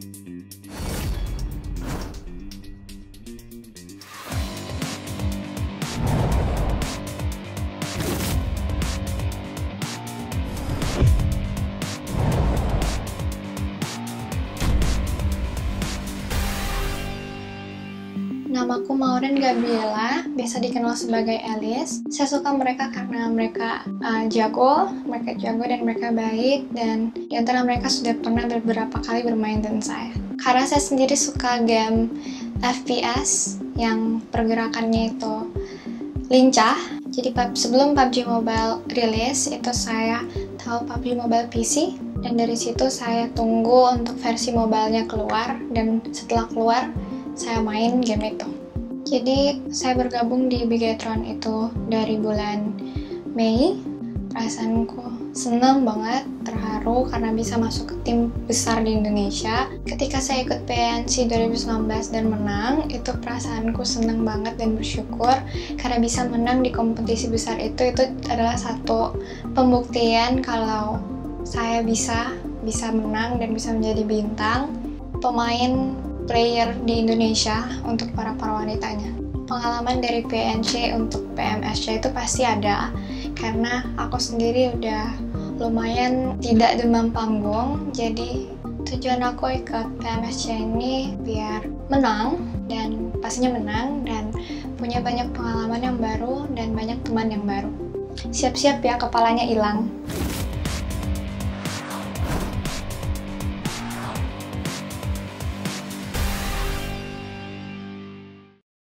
Thank you. Namaku Maureen Gabriela, biasa dikenal sebagai Alice. Saya suka mereka karena mereka uh, jago, mereka jago dan mereka baik, dan di antara mereka sudah pernah beberapa kali bermain dengan saya. Karena saya sendiri suka game FPS yang pergerakannya itu lincah, jadi sebelum PUBG Mobile rilis itu saya tahu PUBG Mobile PC dan dari situ saya tunggu untuk versi mobilenya keluar dan setelah keluar saya main game itu. Jadi saya bergabung di Bigetron itu dari bulan Mei. Perasaanku senang banget, terharu karena bisa masuk ke tim besar di Indonesia. Ketika saya ikut PNC 2019 dan menang, itu perasaanku senang banget dan bersyukur karena bisa menang di kompetisi besar itu. Itu adalah satu pembuktian kalau saya bisa bisa menang dan bisa menjadi bintang pemain player di Indonesia untuk para para wanitanya. Pengalaman dari PNC untuk PMSC itu pasti ada karena aku sendiri udah lumayan tidak demam panggung jadi tujuan aku ikut PMSC ini biar menang dan pastinya menang dan punya banyak pengalaman yang baru dan banyak teman yang baru. Siap-siap ya kepalanya hilang.